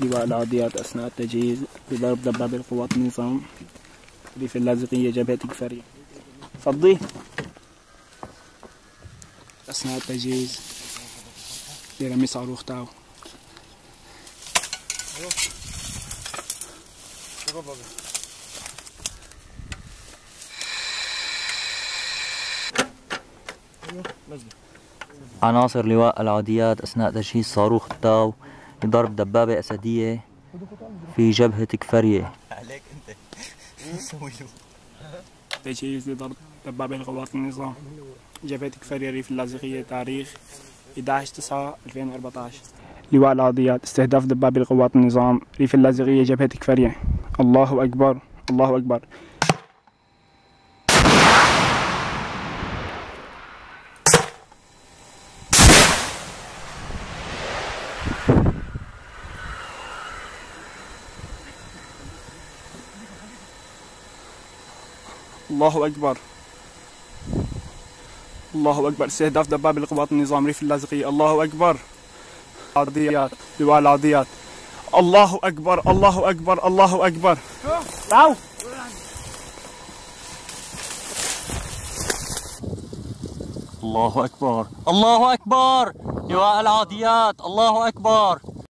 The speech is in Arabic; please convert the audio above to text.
لواء العاديات أثناء التجهيز بضرب دبابة القوات النظام ريف اللاذقية جبهة كفرية فضي أثناء التجهيز لرمي صاروخ تاو. عناصر لواء العاديات أثناء تجهيز صاروخ التاو لضرب دبابة أسدية في جبهة كفرية. عليك أنت. سوي له تجهيز لضرب دبابة القوات النظام. جبهة كفرية ريف اللاذقية تاريخ 11 9 2014 لواء العاديات استهداف دبابة القوات النظام. ريف اللاذقية جبهة كفرية. الله أكبر. الله أكبر. الله أكبر الله أكبر استهداف دبابة القوات النظام ريف اللاذقية الله أكبر عاديات لواء العاديات الله أكبر الله أكبر الله أكبر تعالوا الله أكبر الله أكبر لواء العاديات الله أكبر